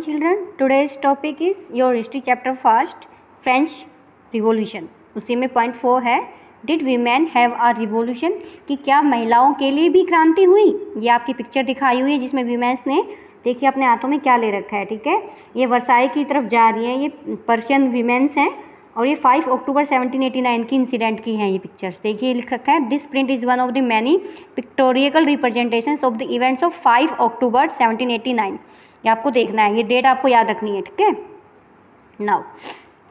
afternoon children, today's topic is your history chapter first, french revolution. उसी में point four है did women have a revolution कि क्या महिलाओं के लिए भी क्रांति हुई? ये आपकी पिक्चर दिखाई हुई है, जिसमें वीमेंस ने, देखिए अपने हाथों में क्या ले रखा है, ठीक है? ये वर्साई की तरफ़ जा रही है, ये पर्शियन वीमेंस हैं, और ये 5 अक्टूबर 1789 की इंसिडेंट की हैं ये पिक्चर्स देखिए लिख रखा है this print is one of the many pictorial representation of the events of 5 October 1789 ये आपको देखना है, ये डेट आपको याद रखनी है, ठीक है? Now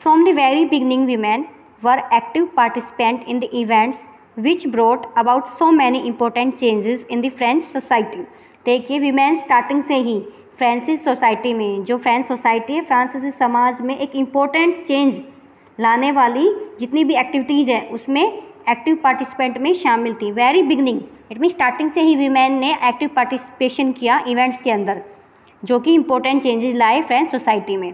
from the very beginning women were active participant in the events which brought about so many important changes in the French society देखिए वीमेन स्टार्टिंग से ही फ्रांसिस सोसाइटी में, जो फ्रेंच सोसाइटी है फ्रांसीसी समाज में एक इम्पोर्टेंट चेंज लाने वाली जितनी भी एक्टिविटीज़ है, उसमें एक्टिव पार्टिसिपेंट में शामिल थी। Very beginning it mean starting से ही वीमेन ने एक्टिव पार्टिसिपेशन किया इवेंट्स के अंदर। जो कि इम्पोर्टेंट चेंजेस लाए फ्रेंच सोसाइटी में.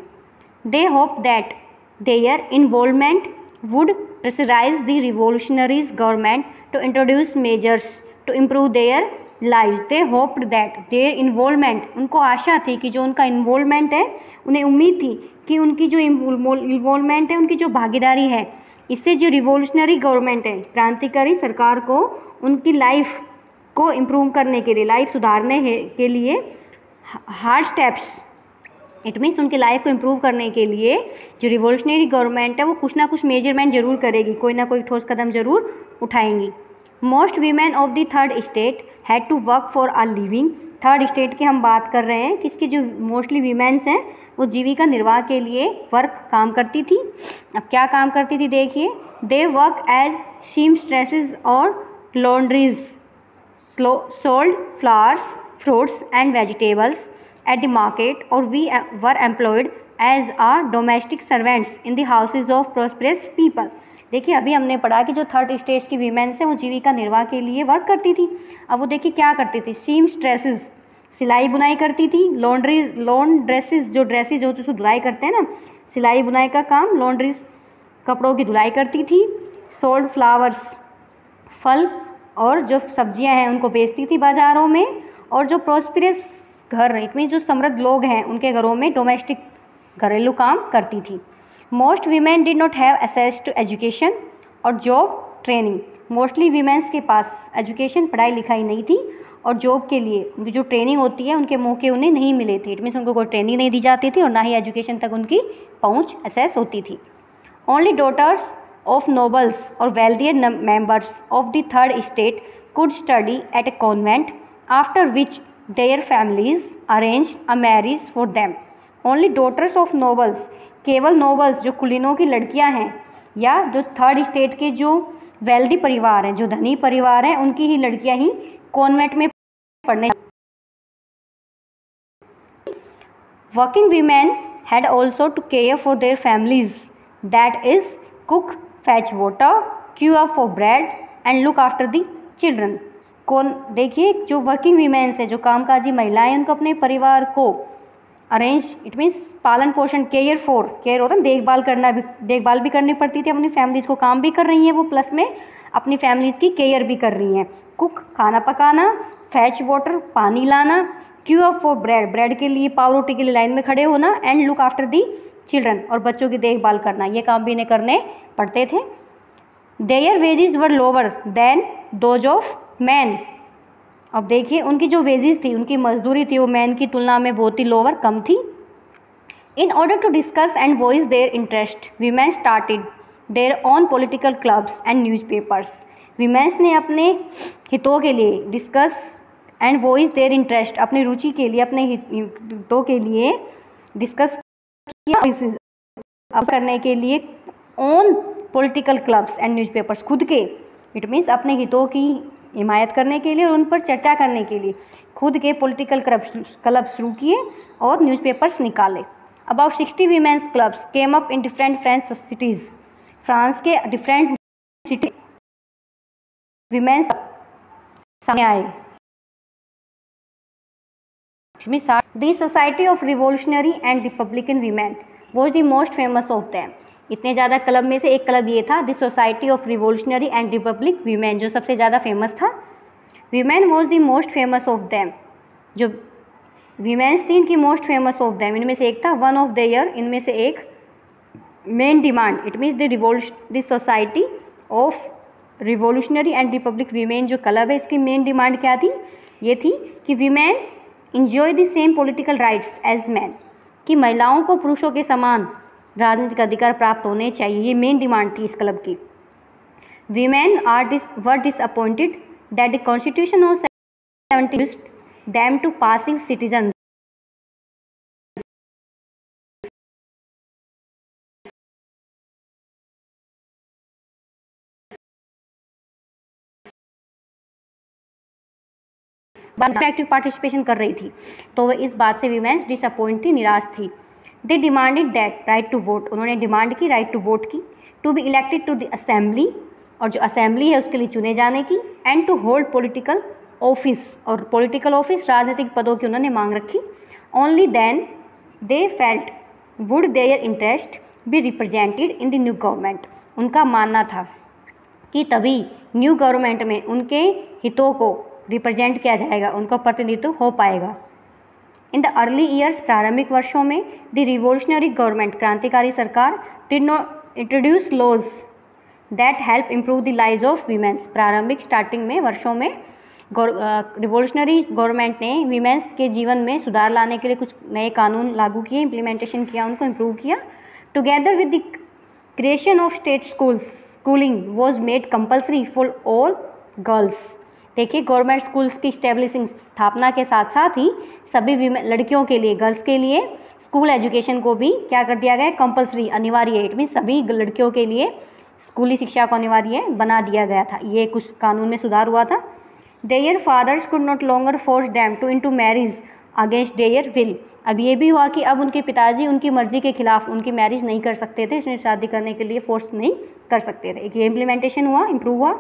They hope that their involvement would pressurise the revolutionaries government to introduce measures to improve their life they hoped that their involvement उनको आशा थी कि जो उनका इन्वॉल्वमेंट है, उन्हें उम्मीद थी कि उनकी जो इन्वॉल्वमेंट है, उनकी जो भागीदारी है, इससे जो रिवोल्यूशनरी गवर्नमेंट है, क्रांतिकारी सरकार को उनकी लाइफ को इम्प्रूव करने के लिए लाइफ सुधारने के लिए हार्ड स्टेप्स। इट मीन्स उनकी लाइफ को इम्प्रूव करने के लिए जो रिवोल्यूशनरी गवर्नमेंट है, वो कुछ ना कुछ मेज़रमेंट ज़रूर करेगी, कोई ना कोई ठोस कदम ज़रूर उठाएँगी। Most women of the third state had to work for a living third state की हम बात कर रहे हैं किसकी जो मोस्टली वीमेंस हैं, वो जीविका निर्वाह के लिए वर्क काम करती थी। अब क्या काम करती थी देखिए they work as seamstresses और laundries sold flowers fruits and vegetables at the market और we were employed as a domestic servants in the houses of prosperous people देखिए, अभी हमने पढ़ा कि जो थर्ड स्टेज की वीमेंस हैं, वो जीविका निर्वाह के लिए वर्क करती थी। अब वो देखिए क्या करती थी। सीम स्ट्रेसेस सिलाई बुनाई करती थी। लॉन्ड्री लॉन ड्रेसेस जो ड्रेसेस जो उसको धुलाई करते हैं ना। सिलाई बुनाई का काम लॉन्ड्रीज कपड़ों की धुलाई करती थी। सोल्ड फ्लावर्स फल और जो सब्ज़ियाँ हैं, उनको बेचती थी बाज़ारों में। और जो प्रोस्पिरस घर इट मीन जो समृद्ध लोग हैं, उनके घरों में डोमेस्टिक घरेलू काम करती थी। Most women did not have access to education और जॉब ट्रेनिंग मोस्टली वीमेंस के पास एजुकेशन पढ़ाई लिखाई नहीं थी और जॉब के लिए उनकी जो ट्रेनिंग होती है, उनके मौके उन्हें नहीं मिले थे। इट मीन्स उनको कोई ट्रेनिंग नहीं दी जाती थी और ना ही एजुकेशन तक उनकी पहुँच असेस होती थी। ओनली डॉटर्स ऑफ़ नोबल्स और wealthier members of the third state could study at a convent after which their families arrange a marriage for them only daughters of nobles केवल नोबल्स जो कुलीनों की लड़कियाँ हैं, या जो थर्ड स्टेट के जो वेल्दी परिवार हैं, जो धनी परिवार हैं, उनकी ही लड़कियाँ ही कॉन्वेंट में पढ़ने working women had also to care for their families that is fetch water queue up for bread and look after the children कौन, देखिए, जो वर्किंग वीमेंस है जो कामकाजी महिलाएँ उनको अपने परिवार को अरेंज इट मीन्स पालन पोषण केयर फॉर केयर होता है देखभाल करना भी, देखभाल भी करनी पड़ती थी, अपनी फैमिलीज़ को काम भी कर रही हैं वो प्लस में अपनी फैमिलीज़ की केयर भी कर रही हैं। कुक खाना पकाना फैच वाटर पानी लाना queue up for bread bread के लिए पाव रोटी के लिए लाइन में खड़े होना and look after the children और बच्चों की देखभाल करना, ये काम भी इन्हें करने पड़ते थे। Their wages were lower than those of men. अब देखिए, उनकी जो वेजेस थी, उनकी मजदूरी थी, वो मैन की तुलना में बहुत ही लोअर कम थी। In order to discuss and voice their interest women started their own political clubs and newspapers women's ने अपने हितों के लिए discuss and voice their interest अपनी रुचि के लिए, अपने हितों के लिए डिस्कस किया। करने के लिए own political clubs and newspapers खुद के। इट मीन्स अपने हितों की हिमायत करने के लिए और उन पर चर्चा करने के लिए। खुद के पॉलिटिकल क्लब शुरू किए और न्यूज़पेपर्स निकाले। About sixty women's clubs came up in different French cities France के डिफरेंट सिटी वीमेंस सामने आए। Society of revolutionary and republican women was the most famous of them इतने ज़्यादा क्लब में से एक क्लब ये था the society of revolutionary and republic women जो सबसे ज़्यादा फ़ेमस था। Women was the most famous of them जो वीमेंस थी इनकी मोस्ट फ़ेमस ऑफ़ दैम इनमें से एक था। वन ऑफ़ द ईयर इनमें से एक main demand it means the revolution the society of revolutionary and republic women जो क्लब है, इसकी मेन डिमांड क्या थी? ये थी कि women enjoy the same political rights as men कि महिलाओं को पुरुषों के समान राजनीतिक अधिकार प्राप्त होने चाहिए ये मेन डिमांड थी इस क्लब की। Women are dis were disappointed that the constitution of seventy two passive citizen active participation कर रही थी। तो वह इस बात से वीमेंस डिसअपॉइंट थी निराश थी। They demanded that right to vote उन्होंने डिमांड की राइट टू वोट की to be elected to the assembly और जो असेंबली है, उसके लिए चुने जाने की and to hold political office और पॉलिटिकल ऑफ़िस राजनीतिक पदों की उन्होंने मांग रखी. Only then they felt would their interest be represented in the new government उनका मानना था कि तभी न्यू गवर्नमेंट में उनके हितों को रिप्रेजेंट किया जाएगा, उनका प्रतिनिधित्व हो पाएगा। इन द अर्ली ईयर्स प्रारंभिक वर्षों में द रिवोल्यूशनरी गवर्नमेंट क्रांतिकारी सरकार did not introduce laws that help improve the lives of women's प्रारंभिक स्टार्टिंग में, वर्षों में रिवोल्यूशनरी गवर्नमेंट ने वीमेंस के जीवन में सुधार लाने के लिए कुछ नए कानून लागू किए इम्प्लीमेंटेशन किया, उनको इम्प्रूव किया। Together with the creation of state schools schooling was made compulsory for all girls देखिए, गवर्नमेंट स्कूल्स की स्टेब्लिशिंग स्थापना के साथ साथ ही सभी लड़कियों के लिए, गर्ल्स के लिए, स्कूल एजुकेशन को भी क्या कर दिया गया कंपलसरी, अनिवार्य इट मीन सभी लड़कियों के लिए स्कूली शिक्षा को अनिवार्य बना दिया गया था। ये कुछ कानून में सुधार हुआ था। Their fathers could not longer force them to into marriage against their will अब ये भी हुआ कि अब उनके पिताजी उनकी मर्ज़ी के खिलाफ उनकी मैरिज नहीं कर सकते थे इसमें शादी करने के लिए फोर्स नहीं कर सकते थे। एक ये इम्प्लीमेंटेशन हुआ इम्प्रूव हुआ।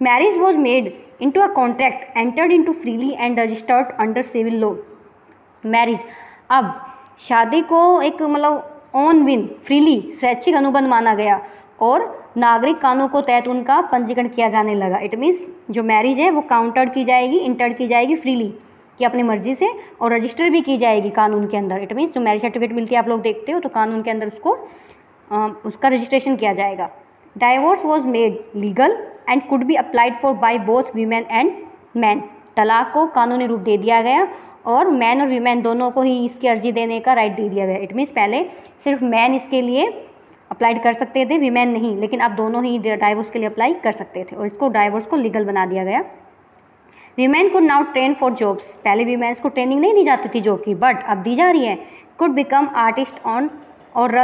Marriage was made into a contract entered into freely and registered under civil law. Marriage अब शादी को एक मतलब ऑन विन फ्रीली स्वैच्छिक अनुबंध माना गया और नागरिक कानून को तहत उनका पंजीकरण किया जाने लगा। इट मीन्स जो मैरिज है वो काउंटर्ड की जाएगी इंटर्ड की जाएगी फ्रीली कि अपनी मर्ज़ी से और रजिस्टर भी की जाएगी कानून के अंदर। इट मीन्स जो मैरिज सर्टिफिकेट मिलती है आप लोग देखते हो तो कानून के अंदर उसको आ, उसका रजिस्ट्रेशन किया जाएगा। Divorce was made legal and could be applied for by both women and man तलाक को कानूनी रूप दे दिया गया और मैन और वीमेन दोनों को ही इसकी अर्जी देने का राइट दे दिया गया। इट मीन्स पहले सिर्फ़ मैन इसके लिए अप्लाइड कर सकते थे वीमेन नहीं, लेकिन अब दोनों ही डाइवोर्स के लिए अप्लाई कर सकते थे और इसको डाइवोर्स को लीगल बना दिया गया। Women could now train for jobs पहले वीमेन्स को ट्रेनिंग नहीं दी जाती थी जॉब की बट अब दी जा रही है। कुड बिकम आर्टिस्ट ऑन और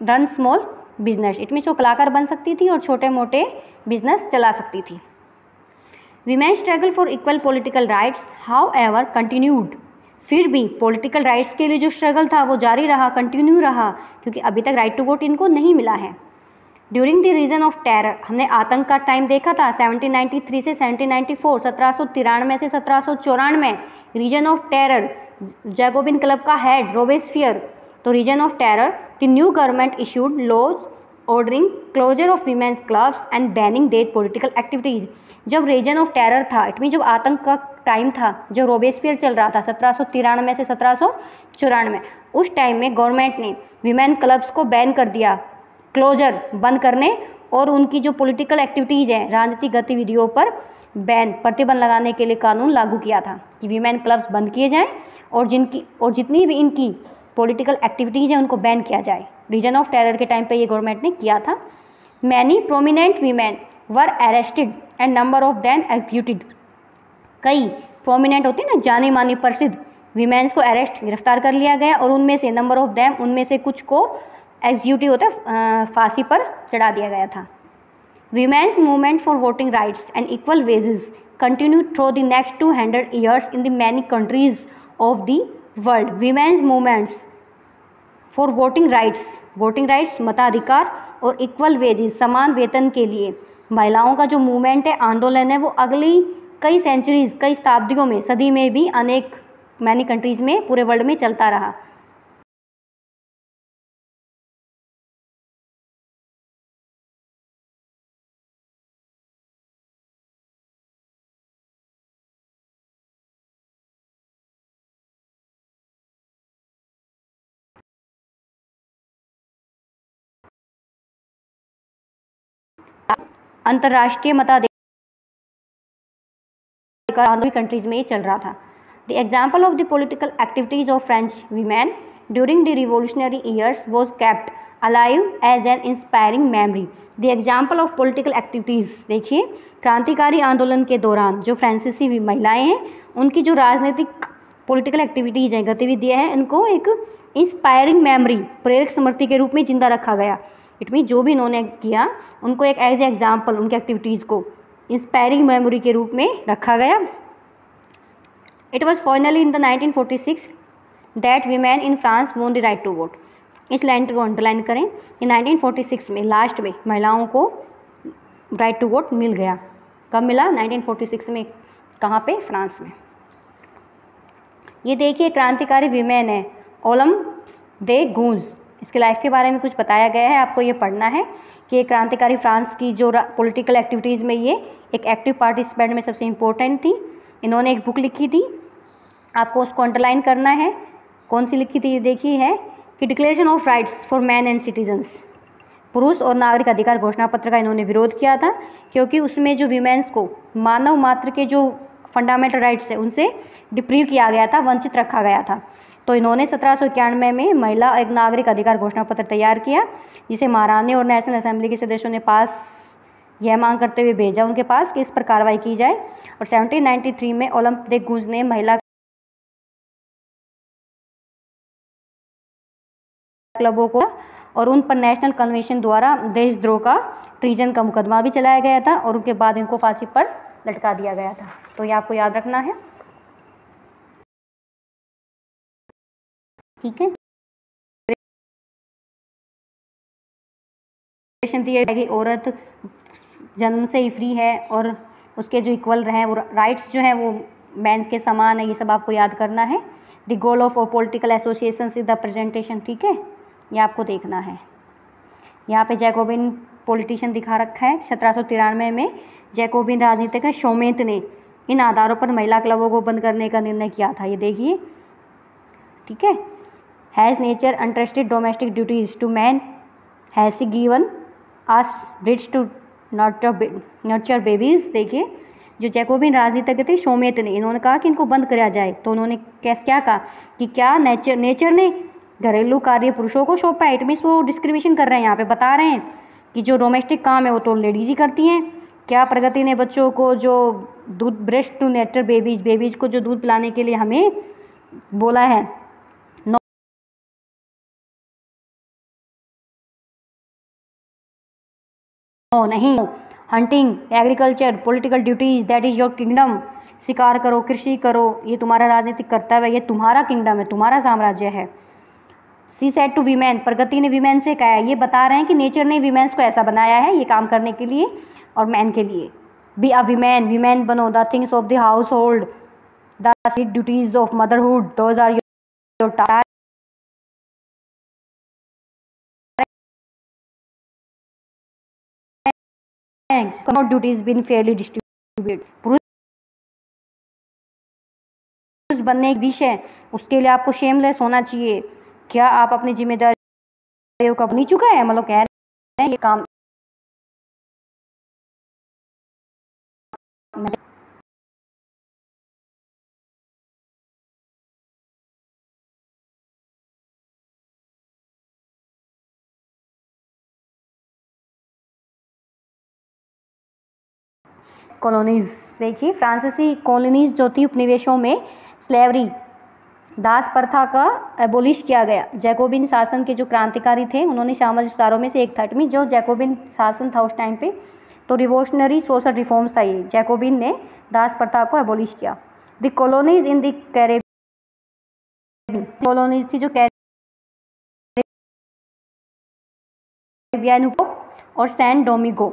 run small business. It means वो कलाकार बन सकती थी और छोटे मोटे बिज़नेस चला सकती थी। Women struggle for equal political rights however continued फिर भी पॉलिटिकल राइट्स के लिए जो स्ट्रगल था, वो जारी रहा कंटिन्यू रहा, क्योंकि अभी तक राइट टू वोट इनको नहीं मिला है। During the reign of terror हमने आतंक का टाइम देखा था 1793 से 1794 सत्रह सौ सत्रह सौ चौरानवे reign of terror Jacobin club का हेड रोबेस्फियर तो reign of terror the new government issued laws ordering closure of women's clubs and banning their political activities जब रीजन ऑफ़ टेरर था इट मीन जब आतंक का टाइम था जब Robespierre चल रहा था, सत्रह सौ तिरानवे से सत्रह सौ चौरानवे, उस टाइम में गवर्नमेंट ने वीमेन क्लब्स को बैन कर दिया क्लोजर बंद करने, और उनकी जो पॉलिटिकल एक्टिविटीज़ हैं, राजनीतिक गतिविधियों पर बैन प्रतिबंध लगाने के लिए कानून लागू किया था कि वीमेन क्लब्स बंद किए जाएँ, और जिनकी, और जितनी भी इनकी पॉलिटिकल एक्टिविटीज़ हैं, उनको बैन किया जाए। रीजन ऑफ़ टेरर के टाइम पे ये गवर्नमेंट ने किया था। Many prominent women were arrested and number of them executed कई प्रोमिनेंट होते ना, जानी मानी प्रसिद्ध वीमेंस को अरेस्ट गिरफ़्तार कर लिया गया और उनमें से नंबर ऑफ़ दैम उनमें से कुछ को एग्जीक्यूटिव होता है फांसी पर चढ़ा दिया गया था। Women's movement for voting rights and equal wages continue through the next two hundred years in the many countries of the world women's movements for voting rights voting rights मताधिकार और इक्वल वेजेस समान वेतन के लिए। महिलाओं का जो movement है, आंदोलन है, वो अगली कई सेंचुरीज कई शताब्दियों में, सदी में भी अनेक मैनी कंट्रीज़ में, पूरे वर्ल्ड में चलता रहा। अंतर्राष्ट्रीय मताधिकार कंट्रीज़ में चल रहा था। The example of the political activities of French women during the revolutionary years was kept alive as an inspiring memory the example of political activities देखिए, क्रांतिकारी आंदोलन के दौरान जो फ्रांसीसी महिलाएँ हैं, उनकी जो राजनीतिक पॉलिटिकल एक्टिविटीज़ हैं, गतिविधियाँ हैं, इनको एक इंस्पायरिंग मेमोरी प्रेरक स्मृति के रूप में ज़िंदा रखा गया। इट मीन जो भी इन्होंने किया, उनको एक एज एग्ज़ाम्पल उनकी एक्टिविटीज़ को इंस्पायरिंग मेमोरी के रूप में रखा गया। It was finally in the 1946 that women in France won the right to vote इस लाइन को अंडरलाइन करें। कि 1946 में लास्ट में महिलाओं को राइट टू वोट मिल गया। कब मिला? 1946 में। कहाँ पे? फ्रांस में। ये देखिए क्रांतिकारी विमेन है। ओलम दे गूंज इसके लाइफ के बारे में कुछ बताया गया है, आपको ये पढ़ना है कि क्रांतिकारी फ्रांस की जो पॉलिटिकल एक्टिविटीज़ में ये एक एक्टिव पार्टिसिपेंट में सबसे इम्पोर्टेंट थी। इन्होंने एक बुक लिखी थी। आपको उसको अंडरलाइन करना है। कौन सी लिखी थी? ये देखी है कि declaration of rights for man and citizens पुरुष और नागरिक अधिकार घोषणा पत्र का इन्होंने विरोध किया था, क्योंकि उसमें जो वीमेंस को मानव मात्र के जो फंडामेंटल राइट्स है, उनसे डिप्रीव किया गया था, वंचित रखा गया था। तो इन्होंने सत्रह सौ इक्यानवे में महिला एक नागरिक अधिकार घोषणा पत्र तैयार किया, जिसे महारानी और नेशनल असेंबली के सदस्यों ने पास, यह मांग करते हुए भेजा उनके पास कि इस पर कार्रवाई की जाए। और 1793 में ओलंपिक गुंज ने महिला क्लबों को और उन पर नेशनल कन्वेंशन द्वारा देशद्रोह का ट्रीजन का मुकदमा भी चलाया गया था और उनके बाद इनको फांसी पर लटका दिया गया था। तो ये आपको याद रखना है। ठीक है? कि औरत जन्म से ही फ्री है और उसके जो इक्वल रहे वो राइट्स जो हैं, वो मैंस के समान है, ये सब आपको याद करना है। द गोल ऑफ़ और political association is the presentation ठीक है? ये आपको देखना है। यहाँ पे जैकोबिन पॉलिटिशियन दिखा रखा है, सत्रह सौ तिरानवे में। जैकोबिन राजनीतिक शोमेत ने इन आधारों पर महिला क्लबों को बंद करने का निर्णय किया था, ये देखिए। ठीक है? Has nature interested domestic duties to man has given us breasts to nurture babies देखिए, जो जैकोबिन राजनीतिज्ञ थे शोमेत ने, इन्होंने कहा कि इनको बंद कराया जाए। तो उन्होंने कैसे, क्या कहा कि क्या नेचर नेचर ने घरेलू कार्य पुरुषों को सौंपा? इट मीन्स वो डिस्क्रिमिनेशन कर रहे हैं, यहाँ पे बता रहे हैं कि जो डोमेस्टिक काम है, वो तो लेडीज़ ही करती हैं। क्या प्रगति ने बच्चों को जो दूध breast to nurture babies babies को जो दूध पिलाने के लिए हमें बोला है? नहीं hunting agriculture political duties that is your kingdom शिकार करो, कृषि करो, ये तुम्हारा राजनीतिक कर्तव्य है, ये तुम्हारा किंगडम है, तुम्हारा साम्राज्य है। सी सेट टू वीमेन प्रगति ने वीमेन से कहा है, ये बता रहे हैं कि नेचर ने वीमेंस को ऐसा बनाया है, ये काम करने के लिए और मैन के लिए। बी अ वीमेन वीमेन बनो the things of the household the duties of motherhood those are your task duties been fairly distributed. पुरुष बनने एक विषय उसके लिए आपको शेमलेस होना चाहिए। क्या आप अपनी ज़िम्मेदारी का नहीं चुका है? मतलब कह रहे हैं ये काम कॉलोनीज देखिए, फ्रांसीसी कॉलोनीज जो थी उपनिवेशों में स्लेवरी दास प्रथा का एबोलिश किया गया। जैकोबिन शासन के जो क्रांतिकारी थे, उन्होंने सामाजिक सुधारों में से एक था मीन जो जैकोबिन शासन था उस टाइम पे तो रिवोशनरी सोशल रिफॉर्म्स था ये। जैकोबिन ने दास प्रथा को एबोलिश किया। The colonies in the Caribbean colonies थी जो कैरेबियन और सैन डोमिगो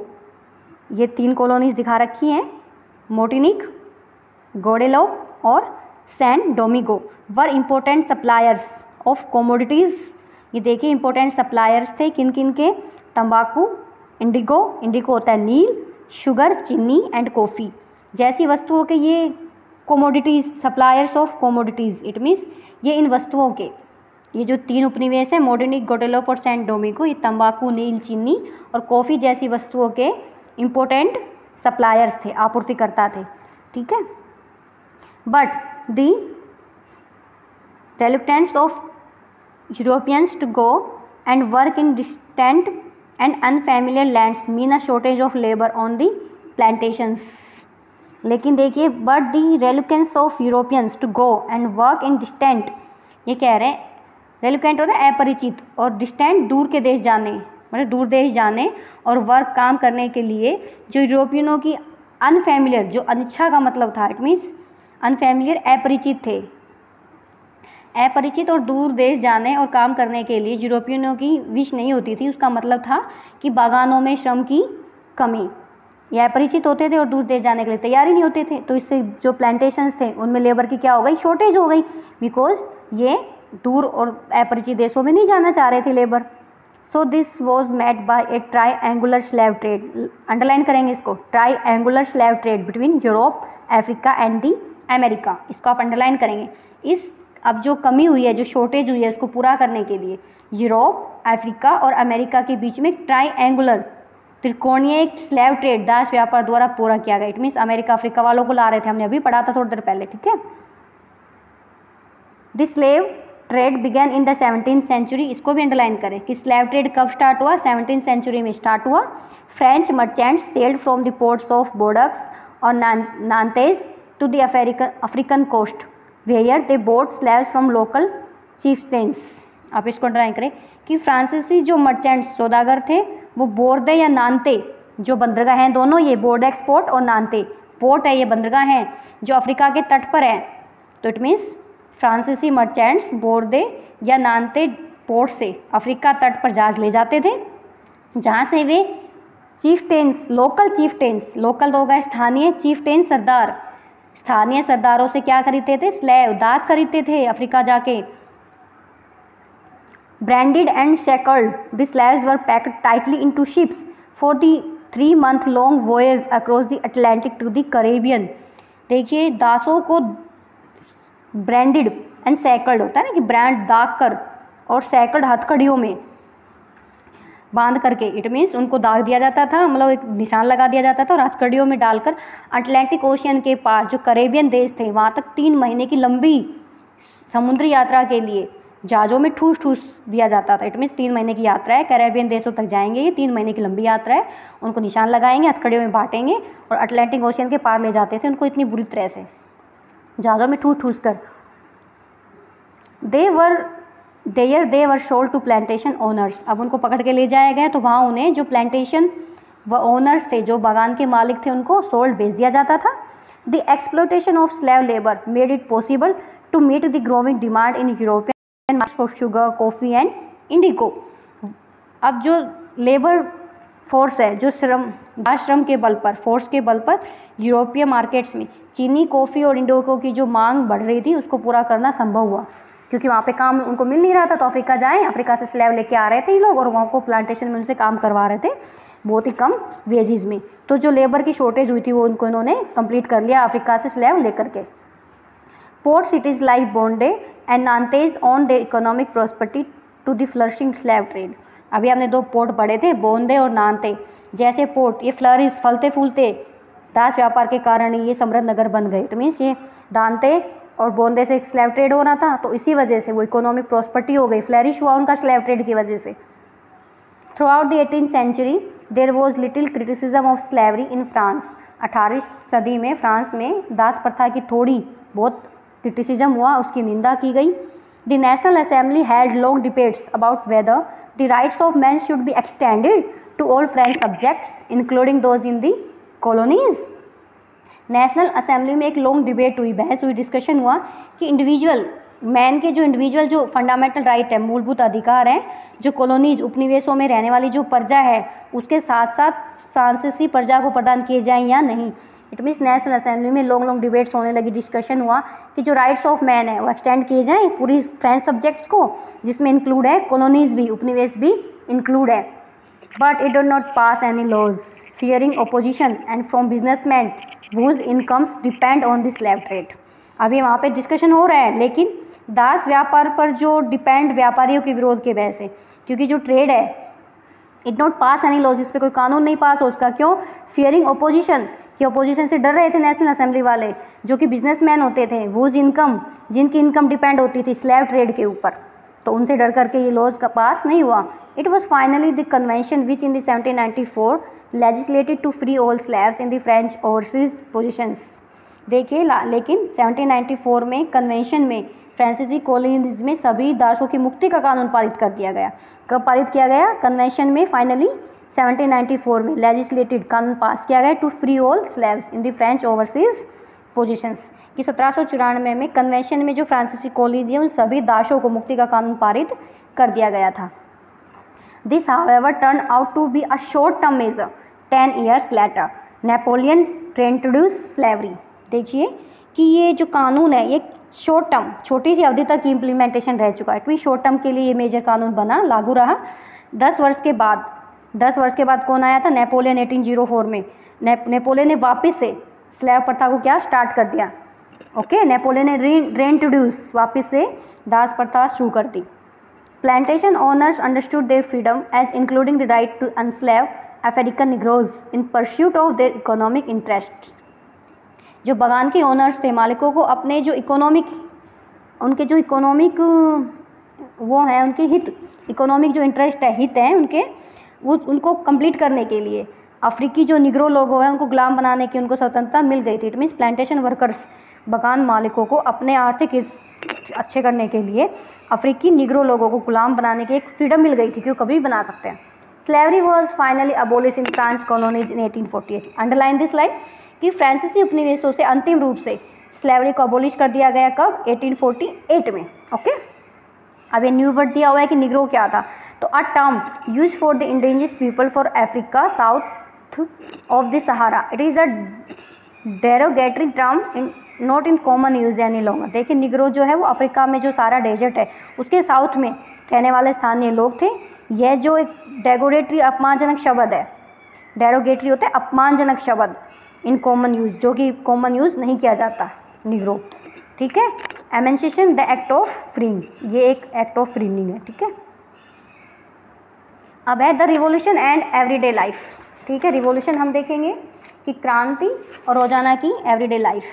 ये तीन कॉलोनीज दिखा रखी हैं मोटिनिक गोडेलो और San Domingo were important suppliers of commodities ये देखिए इम्पोर्टेंट सप्लायर्स थे किन किन के? तंबाकू इंडिगो इंडिगो होता है नील शुगर चीनी एंड कॉफ़ी जैसी वस्तुओं के ये commodities suppliers of commodities it means ये इन वस्तुओं के। ये जो तीन उपनिवेश हैं मोडर्निक गोटेलोप और सैंट डोमिगो ये तंबाकू, नील, चीनी और कॉफ़ी जैसी वस्तुओं के इम्पोर्टेंट सप्लायर्स थे, आपूर्तिकर्ता थे, ठीक है? But the reluctance of Europeans to go and work in distant and unfamiliar lands mean a shortage of labour on the plantations लेकिन देखिए but the reluctance of Europeans to go and work in distant ये कह रहे हैं रेलुकेंट होता है, अपरिचित, और डिस्टेंट दूर के देश जाने। मतलब दूर देश जाने और वर्क काम करने के लिए जो यूरोपियनों की अनफेमिलियर जो अनिच्छा का मतलब था इट मीन्स अनफेमिलियर अपरिचित थे। अपरिचित और दूर देश जाने और काम करने के लिए यूरोपियनों की विश नहीं होती थी। उसका मतलब था कि बागानों में श्रम की कमी। या अपरिचित होते थे और दूर देश जाने के लिए तैयार नहीं होते थे। तो इससे जो प्लांटेशंस थे, उनमें लेबर की क्या हो गई? शॉर्टेज हो गई। बिकॉज़ ये दूर और अपरिचित देशों में नहीं जाना चाह रहे थे labour so this was made by a triangular slave trade underline करेंगे इसको. Triangular slave trade between Europe Africa and the America इसको आप अंडरलाइन करेंगे. इस अब जो कमी हुई है, जो शॉर्टेज हुई है उसको पूरा करने के लिए यूरोप अफ्रीका और अमेरिका के बीच में ट्राई एंगुलर त्रिकोणीय स्लैब ट्रेड दास व्यापार द्वारा पूरा किया गया। इट मीन्स अमेरिका अफ्रीका वालों को ला रहे थे। हमने अभी पढ़ा था थोड़ी देर पहले, ठीक है? This slave trade began in the seventeen century. इसको भी अंडरलाइन करें। कि स्लैब ट्रेड कब स्टार्ट हुआ? सेवनटीन सेंचुरी में स्टार्ट हुआ। French merchants sailed from the ports of Bordeaux और Nantes to the African coast where they bought slaves from local chieftains आप इसको ड्राइंग करें कि फ्रांसीसी जो मर्चेंट्स सौदागर थे, वो बोर्दे या नानते जो बंदरगाह हैं दोनों, ये बोर्ड एक्सपोर्ट और नानते पोर्ट है, ये बंदरगाह हैं, जो अफ्रीका के तट पर है। तो इट मीन्स फ्रांसीसी मर्चेंट्स बोर्दे या नानते पोर्ट से अफ्रीका तट पर जहाज़ ले जाते थे, जहाँ से वे chieftains, local chieftains, local लोग हैं स्थानीय चीफ टेंस सरदार, स्थानीय सरदारों से क्या खरीदते थे? स्लैब, दास खरीदते थे अफ्रीका जाके। Branded and shackled the slaves were packed tightly into ships for the three month long voyage across the Atlantic to the Caribbean देखिए, दासों को ब्रांडेड एंड सैकल्ड होता है ना कि ब्रांड दाग कर और सैकल्ड हथकड़ियों में बाँध करके इट मीन्स उनको दाग दिया जाता था मतलब एक निशान लगा दिया जाता था और हथकड़ियों में डालकर अटलांटिक ओशियन के पार जो करेबियन देश थे, वहाँ तक तीन महीने की लंबी समुद्री यात्रा के लिए जहाज़ों में ठूस ठूस दिया जाता था। इट मीन्स तीन महीने की यात्रा है कैरेबियन देशों तक जाएँगे, ये तीन महीने की लंबी यात्रा है। उनको निशान लगाएँगे, हथकड़ियों में बांटेंगे और अटलांटिक ओशियन के पार ले जाते थे, उनको इतनी बुरी तरह से। जहाज़ों में ठूस ठूस कर। They were their they were sold to plantation owners अब उनको पकड़ के ले जाया गया तो वहाँ उन्हें जो प्लांटेशन व ओनर्स थे, जो बागान के मालिक थे, उनको सोल्ड बेच दिया जाता था। The exploitation of slave labour made it possible to meet the growing demand in European for sugar coffee and indigo अब जो लेबर फोर्स है, जो श्रम श्रम के बल पर फोर्स के बल पर यूरोपीय मार्केट्स में। चीनी कॉफ़ी और इंडोको की जो मांग बढ़ रही थी, उसको पूरा करना संभव हुआ। क्योंकि वहाँ पे काम उनको मिल नहीं रहा था तो अफ्रीका जाएँ, अफ्रीका से स्लैब लेके आ रहे थे ये लोग और वहाँ को प्लांटेशन में उनसे काम करवा रहे थे, बहुत ही कम वेजेस में। तो जो लेबर की शॉर्टेज हुई थी, वो उनको इन्होंने कंप्लीट कर लिया अफ्रीका से स्लैब लेकर के। Port cities like बॉन्डे and Nantes on the economic prosperity to the flourishing slave trade अभी हमने दो पोर्ट पढ़े थे, बोंदे और नानते। जैसे पोर्ट ये फ्लरिश फलते फूलते, दास व्यापार के कारण ये समृद्ध नगर बन गए। तो मीन्स ये दानते और बोंदे से एक स्लैब ट्रेड हो रहा था तो इसी वजह से वो इकोनॉमिक प्रॉस्पर्टी हो गई। फ्लैरिश हुआ उनका स्लैब ट्रेड की वजह से। Throughout the eighteen century there was little criticism of slavery in France अठारहवीं सदी में फ्रांस में दास प्रथा की थोड़ी बहुत क्रिटिसिज्म हुआ, उसकी निंदा की गई। The national assembly had long debates about whether the rights of man should be extended to all French subjects including those in the colonies national assembly में एक लॉन्ग डिबेट हुई, बहस हुई डिस्कशन हुआ कि इंडिविजुअल मैन के जो individual जो फंडामेंटल राइट है, मूलभूत अधिकार हैं, जो कॉलोनीज उपनिवेशों में रहने वाली जो प्रजा है, उसके साथ साथ फ्रांसीसी प्रजा को प्रदान किए जाएँ या नहीं? इट मीन्स नेशनल असेंबली में लॉन्ग लॉन्ग डिबेट्स होने लगी डिस्कशन हुआ कि जो राइट्स ऑफ़ मैन है, वो एक्सटेंड किए जाएँ पूरी फ्रेंच सब्जेक्ट्स को, जिसमें इंक्लूड है कॉलोनीज भी, उपनिवेश भी इंक्लूड है। But it do not pass any laws fearing opposition and from businessman whose incomes depend on this slave trade अभी वहाँ पे डिस्कशन हो रहा है, लेकिन दास व्यापार पर जो डिपेंड व्यापारियों के विरोध के वजह से, क्योंकि जो ट्रेड है it not pass any laws इस पर कोई कानून नहीं पास हो उसका। क्यों? फियरिंग ओपोजिशन कि अपोजिशन से डर रहे थे नेशनल असेंबली वाले, जो कि बिजनेसमैन होते थे वोज इनकम जिनकी इनकम डिपेंड होती थी स्लैब ट्रेड के ऊपर तो उनसे डर करके ये लॉज का पास नहीं हुआ। It was finally the convention which in the 1794 legislated to free all slaves in the French overseas positions देखिए लेकिन 1794 में कन्वेंशन में फ्रांसीसी कॉलोनीज में सभी दासों की मुक्ति का कानून पारित कर दिया गया। कब पारित किया गया? कन्वेंशन में फाइनली 1794 में लेजिस्लेटेड कानून पास किया गया to free all slaves in the French overseas positions कि सत्रह सौ चौरानवे में कन्वेंशन में जो फ्रांसीसी कॉलोनी है, उन सभी दासों को मुक्ति का कानून पारित कर दिया गया था। This however turn out to be a short term measure ten years later Napoleon introduce slavery देखिए कि ये जो कानून है, ये शॉर्ट टर्म छोटी सी अवधि तक इम्प्लीमेंटेशन रह चुका है। इट शॉर्ट टर्म के लिए ये मेजर कानून बना, लागू रहा। दस वर्ष के बाद दस वर्ष के बाद कौन आया था? नेपोलियन 1804 में। ने, नेपोलियन ने वापस से स्लैब प्रथा को क्या? स्टार्ट कर दिया। ओके? नेपोलियन ने री रीइंट्रोड्यूस वापस से दास प्रथा शुरू कर दी। Plantation owners understood their freedom as including the right to enslave African negroes in pursuit of their economic interest जो बागान के ओनर्स थे मालिकों को अपने जो इकोनॉमिक उनके जो इकोनॉमिक वो हैं उनके हित इकोनॉमिक जो इंटरेस्ट है हित हैं उनके वो उनको कंप्लीट करने के लिए। अफ्रीकी जो निग्रो लोग हैं, उनको गुलाम बनाने की उनको स्वतंत्रता मिल गई थी। इट मीन्स प्लांटेशन वर्कर्स बगान मालिकों को अपने आर्थिक अच्छे करने के लिए अफ्रीकी निग्रो लोगों को गुलाम बनाने की एक फ्रीडम मिल गई थी क्यों कभी भी बना सकते हैं। Slavery was finally abolish in France colonies in 1848 underline this line कि फ्रांसीसी उपनिवेशों से अंतिम रूप से स्लेवरी को अबोलिश कर दिया गया कब? 1848 में। Okay okay? अब ये न्यू वर्ड दिया हुआ है कि निग्रो क्या था? तो a term use for the indigenous people for Africa south of the Sahara it is a derogatory term in not in common use any longer देखिए निगरो जो है वो अफ्रीका में जो सारा डेजर्ट है, उसके साउथ में रहने वाले स्थानीय लोग थे। यह जो एक डेगोरेटरी अपमानजनक शब्द है डेरोगेटरी होता है, अपमानजनक शब्द इन कॉमन यूज़ जो कि कॉमन यूज़ नहीं किया जाता निगरो ठीक है? Emancipation the act of freeing ये एक एक्ट ऑफ़ फ्रीनिंग है, ठीक है? अब है the revolution and everyday life. ठीक है, रिवोल्यूशन हम देखेंगे कि क्रांति और रोज़ाना की everyday life.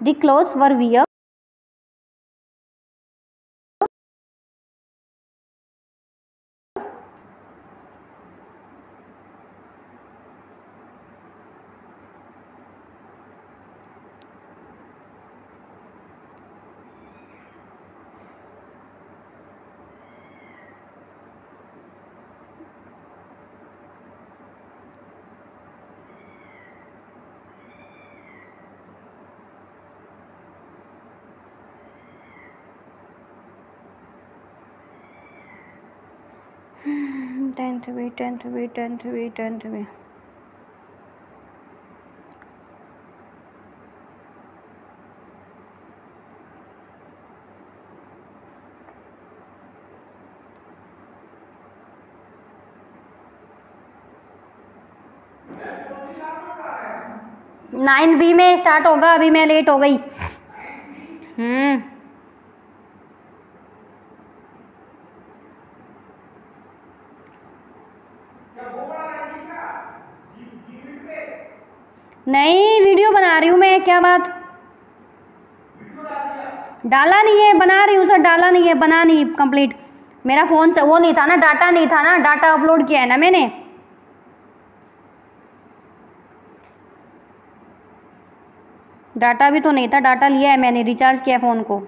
The clothes were wear tenth भी टेंथ भी टेंथ भी टेंथ भी नाइन बी में स्टार्ट होगा, अभी मैं लेट हो गई। नहीं, वीडियो बना रही हूँ मैं, क्या बात? डाला नहीं है, बना रही हूँ सर, डाला नहीं है, बना नहीं कंप्लीट मेरा फ़ोन वो नहीं था ना डाटा नहीं था ना डाटा अपलोड किया है ना मैंने। डाटा भी तो नहीं था डाटा लिया है मैंने रिचार्ज किया फ़ोन को।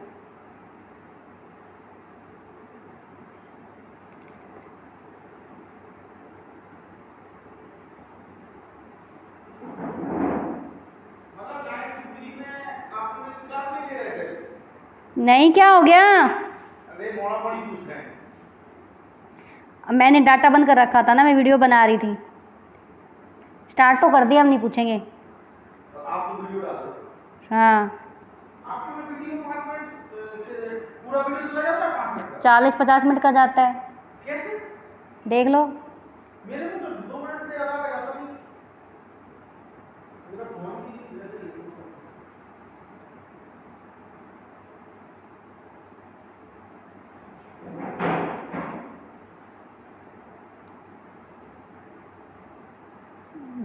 नहीं क्या हो गया? अरे पूछ रहे हैं। मैंने डाटा बंद कर रखा था ना मैं वीडियो बना रही थी। स्टार्ट तो कर दिया हम नहीं पूछेंगे। तो आप तो वीडियो हाँ। चालीस पचास मिनट का जाता है। कैसे? देख लो। मेरे में तो दो मिनट से ज़्यादा का जाता नहीं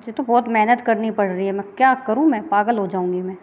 मुझे तो बहुत मेहनत करनी पड़ रही है। मैं क्या करूँ? मैं पागल हो जाऊँगी मैं।